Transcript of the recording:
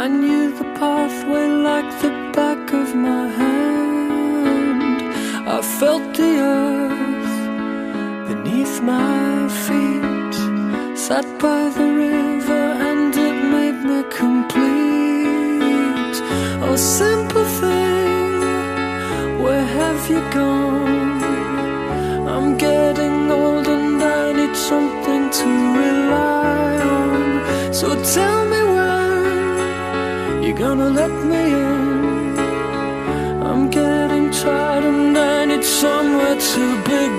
I knew the pathway like the back of my hand. I felt the earth beneath my feet. Sat by the river and it made me complete. Oh, simple thing, where have you gone? I'm getting old and I need something to rely on. So tell me you're gonna let me in. I'm getting tired and I need somewhere to begin.